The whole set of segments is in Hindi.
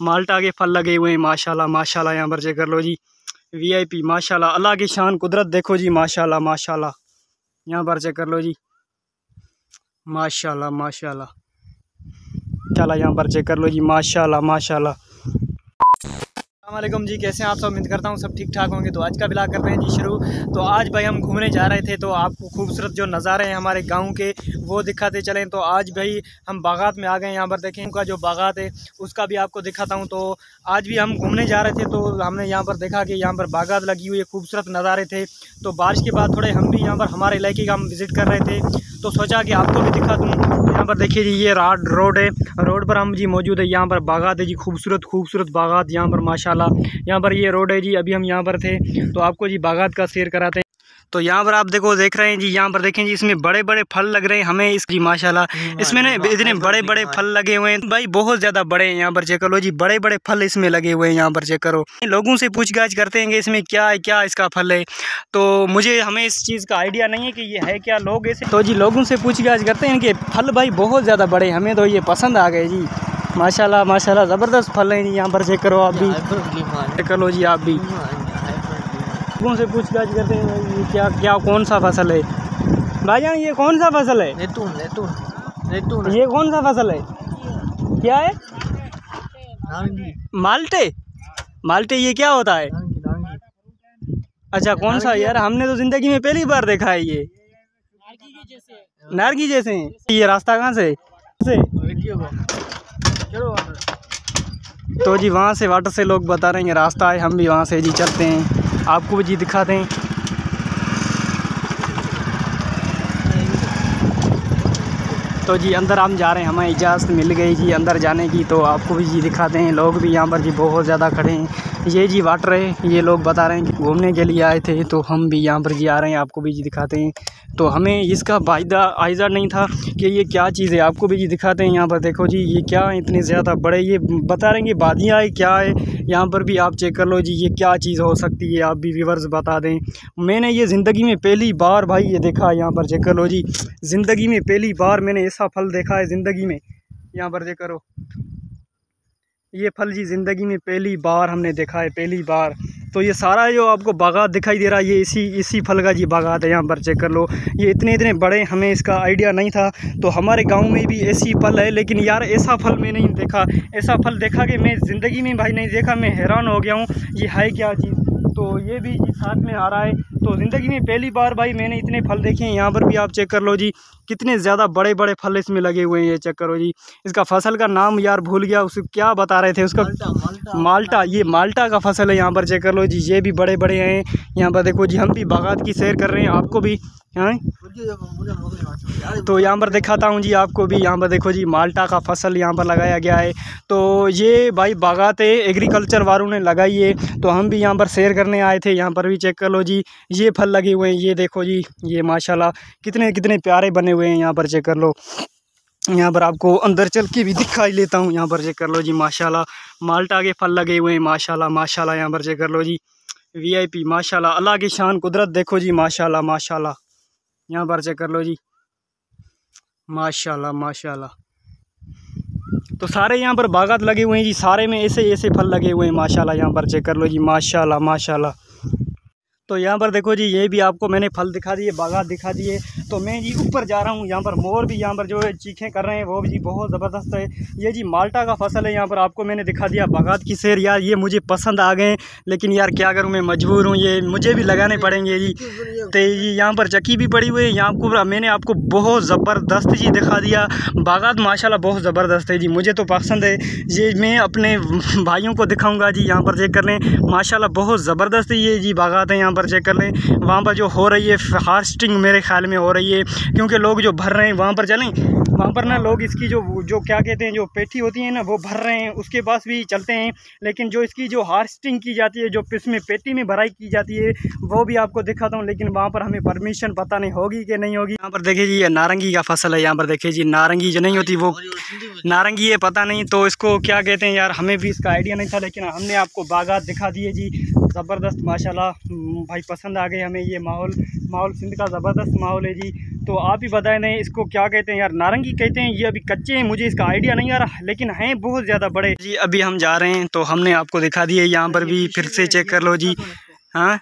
माल्टा के फल लगे हुए हैं, माशाल्लाह माशाल्लाह, यहाँ पर चेक कर लो जी। वीआईपी माशाल्लाह, अल्लाह की शान, कुदरत देखो जी, माशाल्लाह माशाल्लाह। यहाँ पर चेक कर लो जी। माशाल्लाह माशाल्लाह। चला, यहाँ पर चेक कर लो जी, माशाल्लाह माशाल्लाह। अल्लाम जी, कैसे हैं आप सब? उम्मीद करता हूँ सब ठीक ठाक होंगे। तो आज का ब्लाग करते हैं जी शुरू। तो आज भाई हम घूमने जा रहे थे तो आपको खूबसूरत जो नज़ारे हैं हमारे गाँव के, वो दिखाते चलें। तो आज भाई हम बागात में आ गए यहाँ पर देखें, उनका जो बागात है, उसका भी आपको दिखाता हूँ। तो आज भी हम घूमने जा रहे थे तो हमने यहाँ पर देखा कि यहाँ पर बागात लगी हुई है, खूबसूरत नज़ारे थे। तो बारिश के बाद थोड़े हम भी यहाँ पर हमारे इलाके का हम विज़िट कर रहे थे। तो सोचा कि आपको भी दिखा दूँ। यहाँ पर देखिए जी, ये राड रोड है। रोड पर हम जी मौजूद है। यहाँ पर बागात है जी, खूबसूरत खूबसूरत बागात यहाँ पर, माशाल्लाह। यहाँ पर ये रोड है जी, अभी हम यहाँ पर थे। तो आपको जी बागात का शेयर कराते हैं। तो यहाँ पर आप देखो देख रहे हैं जी यहाँ पर देखें जी इसमें बड़े बड़े फल लग रहे हैं हमें इस जी माशाल्लाह इसमें ना इतने बड़े बड़े फल लगे हुए हैं। भाई बहुत ज़्यादा बड़े हैं यहाँ पर चेक करो जी बड़े बड़े फल इसमें लगे हुए हैं यहाँ पर चेक करो। लोगों से पूछ गाछ करते हैं कि इसमें क्या है क्या इसका फल है। तो मुझे हमें इस चीज़ का आइडिया नहीं है कि ये है क्या लोग ऐसे। तो जी लोगों से पूछ गाछ करते हैं कि फल भाई बहुत ज़्यादा बड़े हमें तो ये पसंद आ गए जी। माशाल्लाह माशाल्लाह ज़बरदस्त फल हैं जी यहाँ पर चेक करो आप भी। चेक करो जी आप भी। लोगों से पूछ गाछ करते हैं ये क्या क्या कौन सा फ़सल है? भाईजान ये कौन सा फ़सल है? जैतून जैतून जैतून ये कौन सा फ़सल है? क्या है? माल्टे? माल्टे ये क्या होता है? अच्छा कौन सा? यार हमने तो ज़िंदगी में पहली बार देखा है ये। नारगी जैसे हैं। ये रास्ता कहाँ से? से? तो जी वहाँ से वाटर से लोग बता रहे हैं ये रास्ता है हम भी वहाँ से जी चलते हैं। आपको भी जी दिखा हैं। तो जी, अंदर हम जा रहे हैं। हमें इजाज़त मिल गई जी अंदर जाने की। तो आपको भी जी दिखाते हैं। लोग भी यहाँ पर जी बहुत ज़्यादा खड़े हैं। ये जी वाटर है। ये लोग बता रहे हैं कि घूमने के लिए आए थे। तो हम भी यहाँ पर जी आ रहे हैं। आपको भी जी दिखाते हैं। तो हमें इसका फ़ायदा आयजा नहीं था कि ये क्या चीज़ है। आपको भी जी दिखाते हैं यहाँ पर। देखो जी, ये क्या है? इतने ज़्यादा बड़े। ये बता रहे हैं कि बादियाँ है, क्या है? यहाँ पर भी आप चेक कर लो जी, ये क्या चीज़ हो सकती है? आप भी व्यूवर्स बता दें। मैंने ये ज़िंदगी में पहली बार भाई ये देखा यहाँ पर चेक कर लो जी। ज़िंदगी में पहली बार मैंने ऐसा फल देखा है ज़िंदगी में? यहाँ पर चेक करो। ये फल जी ज़िंदगी में पहली बार हमने देखा है, पहली बार। तो ये सारा जो आपको बागात दिखाई दे रहा है, ये इसी इसी फल का जी बागात है, यहाँ पर चेक कर लो। ये इतने इतने बड़े हमें इसका आइडिया नहीं था। तो हमारे गाँव में भी ऐसी फल है, लेकिन यार ऐसा फल मैं नहीं देखा। ऐसा फल देखा कि मैं ज़िंदगी में भाई नहीं देखा, मैं हैरान हो गया हूँ। ये है क्या चीज़? तो ये भी जी साथ में आ रहा है। तो ज़िंदगी में पहली बार भाई मैंने इतने फल देखे हैं यहाँ पर भी आप चेक कर लो जी। कितने ज़्यादा बड़े बड़े फल इसमें लगे हुए हैं ये चेक करो जी। इसका फ़सल का नाम यार भूल गया उसे क्या बता रहे थे उसका? माल्टा माल्टा। माल्टा ये माल्टा का फ़सल है यहाँ पर चेक कर लो जी। ये भी बड़े बड़े हैं। यहाँ पर देखो जी हम भी बागात की सैर कर रहे हैं आपको भी हैं? तो यहाँ पर दिखाता हूँ जी आपको भी। यहाँ पर देखो जी, माल्टा का फ़सल यहाँ पर लगाया गया है। तो ये भाई बागात एग्रीकल्चर वालों ने लगाई है। तो हम भी यहाँ पर सैर करने आए थे। यहाँ पर भी चेक कर लो जी, ये फल लगे हुए हैं। ये देखो जी, ये माशाल्लाह, कितने कितने प्यारे बने हुए हैं। यहाँ पर चेक कर लो। यहाँ पर आपको अंदर चल के भी दिखाई लेता हूँ। यहाँ पर चेक कर लो जी, माशाल्लाह, माल्टा के फल लगे हुए हैं। माशाल्लाह माशाल्लाह, यहाँ पर चेक कर लो जी। वीआईपी माशाल्लाह, अल्लाह की शान, कुदरत, देखो जी, माशाल्लाह माशाल्लाह। यहाँ पर चेक कर लो जी। माशाल्लाह माशाल्लाह। तो सारे यहाँ पर बागात लगे हुए हैं जी, सारे में ऐसे ऐसे फल लगे हुए हैं, माशाल्लाह। यहाँ पर चेक कर लो जी, माशाल्लाह माशाल्लाह। तो यहाँ पर देखो जी, ये भी आपको मैंने फल दिखा दिए, बागात दिखा दिए। तो मैं जी ऊपर जा रहा हूँ, यहाँ पर मोर भी यहाँ पर जो है चीखें कर रहे हैं, वो भी जी बहुत ज़बरदस्त है। ये जी माल्टा का फ़सल है, यहाँ पर आपको मैंने दिखा दिया बागात की सैर यार ये मुझे पसंद आ गए, लेकिन यार क्या करूँ, मैं मजबूर हूँ, ये मुझे भी लगाने पड़ेंगे जी। तो ये यहाँ पर चक्की भी पड़ी हुई है, यहाँ को मैंने आपको बहुत ज़बरदस्त जी दिखा दिया। बागात माशाल्लाह बहुत ज़बरदस्त है जी, मुझे तो पसंद है। ये मैं अपने भाइयों को दिखाऊँगा जी, यहाँ पर चेक कर लें, माशाल्लाह बहुत ज़बरदस्त ये जी बागात है यहाँ पर चेक कर लें। वहाँ पर जो हो रही है हार्स्टिंग मेरे ख्याल में हो रही है, क्योंकि लोग जो भर रहे हैं, वहाँ पर चलें। वहाँ पर ना लोग इसकी जो जो क्या कहते हैं, जो पेठी होती है ना, वो भर रहे हैं, उसके पास भी चलते हैं। लेकिन जो इसकी जो हार्स्टिंग की जाती है, जो इसमें पेटी में भराई की जाती है, वो भी आपको दिखाता हूँ, लेकिन वहाँ पर हमें परमिशन पता नहीं होगी कि नहीं होगी। यहाँ पर देखिए जी, ये नारंगी का फ़सल है, यहाँ पर देखिए जी, नारंगी जो नहीं होती, वो नारंगी है पता नहीं तो इसको क्या कहते हैं यार, हमें भी इसका आइडिया नहीं था, लेकिन हमने आपको बागात दिखा दिए जी। ज़बरदस्त, माशाल्लाह। भाई, पसंद आ गए हमें ये माहौल। माहौल सिंध का ज़बरदस्त माहौल है जी। तो आप ही बताए नहीं इसको क्या कहते हैं यार? नारंगी कहते हैं, ये अभी कच्चे हैं, मुझे इसका आइडिया नहीं आ रहा, लेकिन हैं बहुत ज़्यादा बड़े। जी, अभी हम जा रहे हैं तो हमने आपको दिखा दिए यहाँ पर भी फिर से चेक कर लो जी। हाँ?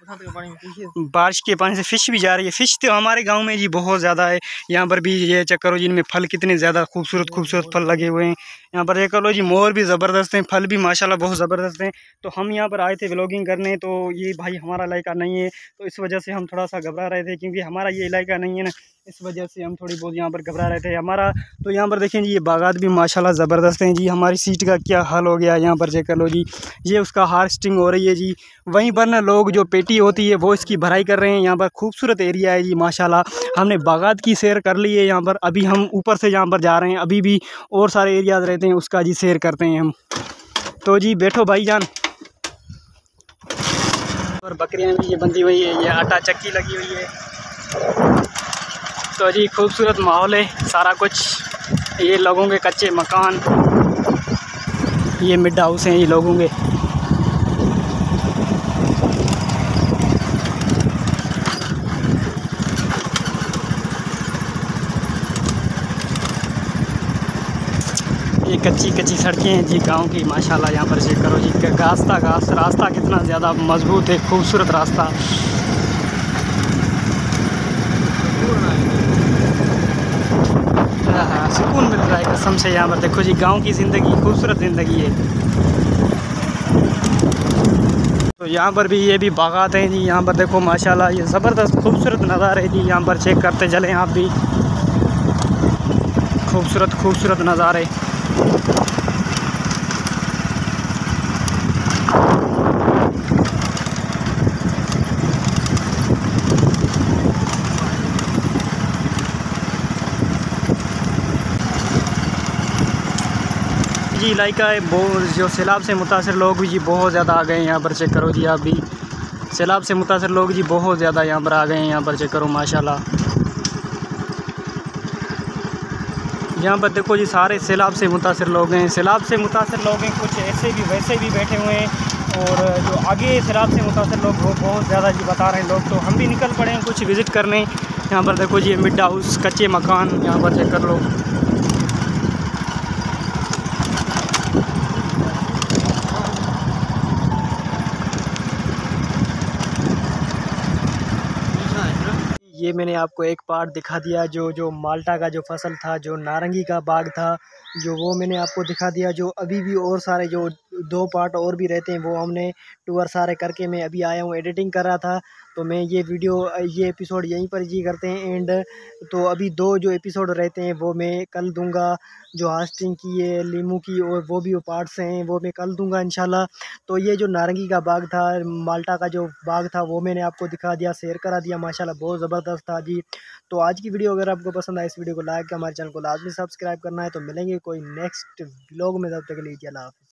बारिश के पानी से फ़िश भी जा रही है। फ़िश तो हमारे गाँव में जी बहुत ज़्यादा है। यहाँ पर भी ये चेक करो जी इनमें फल कितने ज़्यादा खूबसूरत खूबसूरत फल लगे हुए हैं। यहाँ पर ये करो जी मोर भी ज़बरदस्त हैं फल भी माशाल्लाह बहुत ज़बरदस्त हैं। तो हम यहाँ पर आए थे ब्लॉगिंग करने तो ये भाई हमारा इलाका नहीं है। तो इस वजह से हम थोड़ा सा घबरा रहे थे क्योंकि हमारा ये इलाका नहीं है ना। इस वजह से हम थोड़ी बहुत यहाँ पर घबरा रहे थे हमारा। तो यहाँ पर देखें जी, ये बागात भी माशाल्लाह ज़बरदस्त हैं जी। हमारी सीट का क्या हाल हो गया यहाँ पर चेक कर लो जी। ये उसका हार्वेस्टिंग हो रही है जी। वहीं पर ना लोग जो पेटी होती है वो इसकी भराई कर रहे हैं। यहाँ पर खूबसूरत एरिया है जी माशाला हमने बागात की सैर कर ली है यहाँ पर। अभी हम ऊपर से यहाँ पर जा रहे हैं। अभी भी और सारे एरियाज़ रहते हैं, उसका जी सैर करते हैं हम। तो जी, बैठो भाई जान और बकरियाँ भी ये बंधी हुई है। ये आटा चक्की लगी हुई है। तो जी, खूबसूरत माहौल है, सारा कुछ। ये लोगों के कच्चे मकान, ये मिड हाउस हैं ये लोगों के। ये कच्ची कच्ची सड़कें हैं जी, गाँव की, माशाल्लाह, यहाँ पर चेक करो जी। रास्ता रास्ता कितना ज़्यादा मज़बूत है, खूबसूरत रास्ता हाँ हाँ सुकून मिल रहा है कसम से यहाँ पर देखो जी, गाँव की ज़िंदगी, खूबसूरत ज़िंदगी है। तो यहाँ पर भी ये भी बागात हैं जी, यहाँ पर देखो माशाल्लाह, ये ज़बरदस्त खूबसूरत नज़ारे जी, यहाँ पर चेक करते चले आप भी। खूबसूरत खूबसूरत नज़ारे। जी इलाका है वो जो सैलाब से मुतासर लोग भी जी बहुत ज़्यादा आ गए हैं, यहाँ पर चेक करो जी आप भी। सैलाब से मुतासर लोग जी बहुत ज़्यादा यहाँ पर आ गए हैं, यहाँ पर चेक करो, माशाल्लाह। यहाँ पर देखो जी, सारे सैलाब से मुतासर लोग हैं। सैलाब से मुतासर लोग हैं, कुछ ऐसे भी, वैसे भी बैठे हुए हैं और जो आगे सैलाब से मुतासर लोग वो बहुत ज़्यादा जी बता रहे हैं लोग तो हम भी निकल पड़े हैं कुछ विज़िट करने। यहाँ पर देखो जी, मिड हाउस कच्चे मकान, यहाँ पर चेक कर लो। ये मैंने आपको एक पार्ट दिखा दिया जो जो माल्टा का जो फ़सल था, जो नारंगी का बाग था, जो वो मैंने आपको दिखा दिया, जो अभी भी और सारे जो दो पार्ट और भी रहते हैं, वो हमने टूर सारे करके मैं अभी आया हूँ एडिटिंग कर रहा था। तो मैं ये वीडियो ये एपिसोड यहीं पर जी करते हैं एंड तो अभी दो जो एपिसोड रहते हैं, वो मैं कल दूँगा, जो हास्टिंग की है, लीमू की, और वो भी वो पार्ट्स हैं, वो मैं कल दूँगा, इंशाल्लाह। तो ये जो नारंगी का बाग था, माल्टा का जो बाग था, वो मैंने आपको दिखा दिया शेयर करा दिया, माशाल्लाह बहुत ज़बरदस्त था जी। तो आज की वीडियो अगर आपको पसंद आए, इस वीडियो को लाइक हमारे चैनल को लाजमी सब्सक्राइब करना है तो मिलेंगे कोई नेक्स्ट ब्लॉग में, तब तक लीजिए अल्लाह